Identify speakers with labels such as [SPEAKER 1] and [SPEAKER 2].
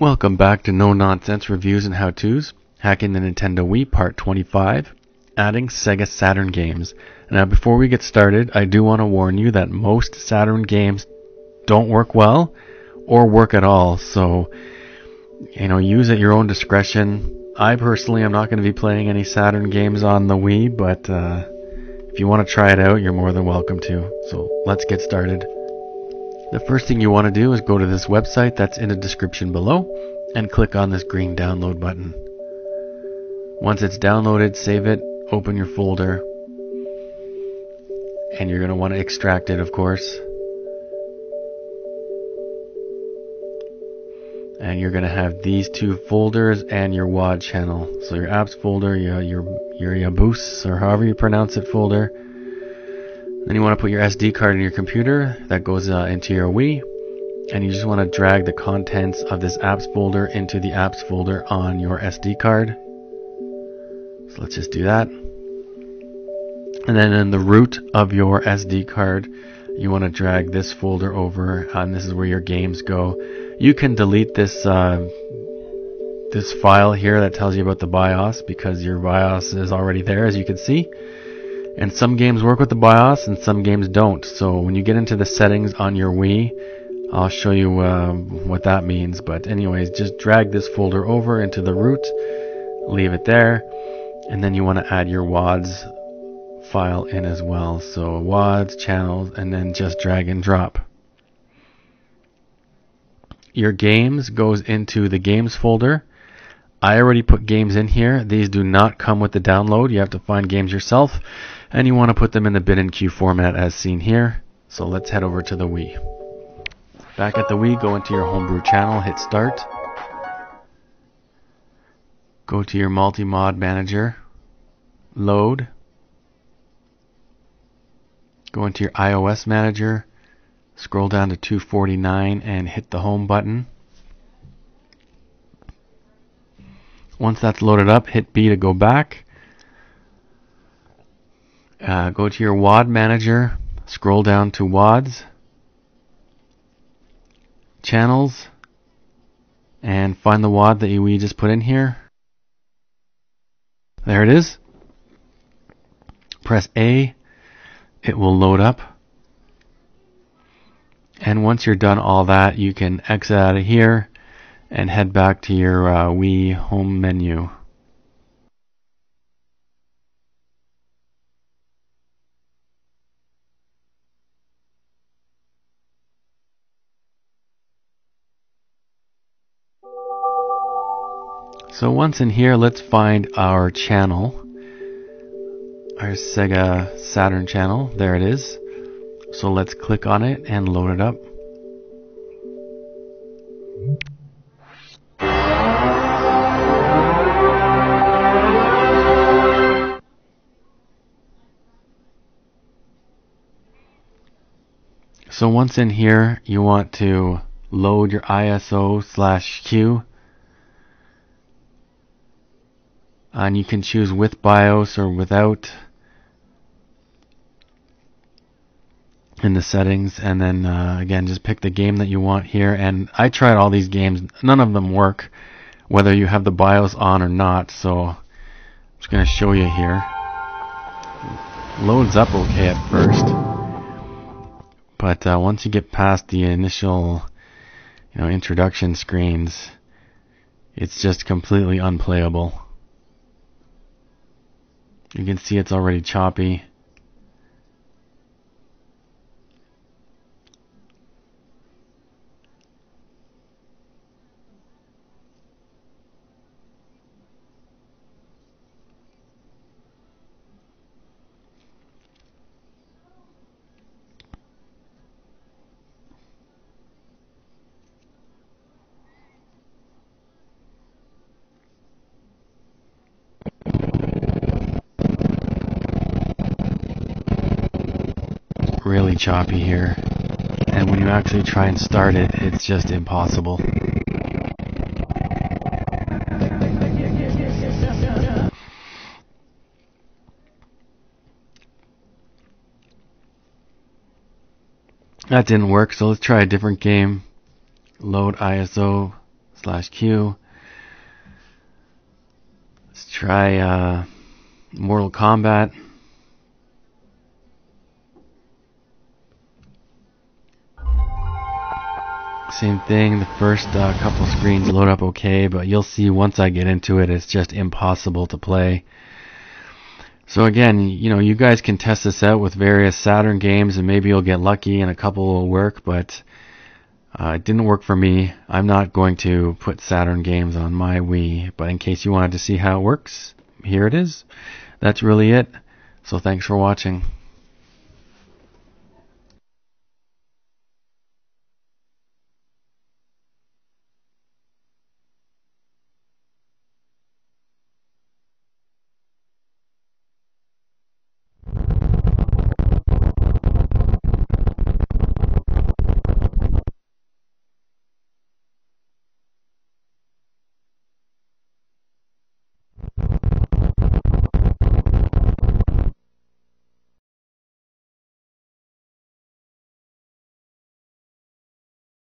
[SPEAKER 1] Welcome back to No Nonsense Reviews and How To's, Hacking the Nintendo Wii Part 25, adding Sega Saturn games. Now, before we get started, I do want to warn you that most Saturn games don't work well or work at all, so, you know, use at your own discretion. I personally am not going to be playing any Saturn games on the Wii, but uh, if you want to try it out, you're more than welcome to. So, let's get started. The first thing you want to do is go to this website that's in the description below and click on this green download button. Once it's downloaded, save it, open your folder, and you're going to want to extract it, of course. And you're going to have these two folders and your WAD channel. So your apps folder, your your your Yabause, or however you pronounce it folder then you want to put your SD card in your computer that goes uh, into your Wii. And you just want to drag the contents of this apps folder into the apps folder on your SD card. So let's just do that. And then in the root of your SD card, you want to drag this folder over, and this is where your games go. You can delete this uh, this file here that tells you about the BIOS because your BIOS is already there, as you can see. And some games work with the BIOS and some games don't. So when you get into the settings on your Wii, I'll show you uh, what that means. But anyways, just drag this folder over into the root, leave it there, and then you want to add your WADs file in as well. So WADs, channels, and then just drag and drop. Your games goes into the games folder. I already put games in here. These do not come with the download. You have to find games yourself and you want to put them in the bin and cue format as seen here. So let's head over to the Wii. Back at the Wii, go into your homebrew channel, hit start. Go to your multi-mod manager, load. Go into your IOS manager, scroll down to 249 and hit the home button. Once that's loaded up, hit B to go back. Uh, go to your WAD manager, scroll down to WADs, channels, and find the WAD that we just put in here. There it is. Press A, it will load up. And once you're done all that, you can exit out of here and head back to your uh, Wii home menu. So once in here, let's find our channel. Our Sega Saturn channel. There it is. So let's click on it and load it up. So once in here, you want to load your ISO slash CUE. And you can choose with BIOS or without in the settings. And then uh, again just pick the game that you want here. And I tried all these games. None of them work whether you have the BIOS on or not. So I'm just gonna show you here. Loads up okay at first but uh, once you get past the initial you know introduction screens it's just completely unplayable you can see it's already choppy. Choppy here. And when you actually try and start it, it's just impossible. That didn't work, so let's try a different game. Load ISO slash CUE. Let's try uh, Mortal Kombat. Same thing, the first uh, couple screens load up okay, but you'll see once I get into it, it's just impossible to play. So again, you know, you guys can test this out with various Saturn games and maybe you'll get lucky and a couple will work, but uh, it didn't work for me. I'm not going to put Saturn games on my Wii, but in case you wanted to see how it works, here it is. That's really it. So thanks for watching.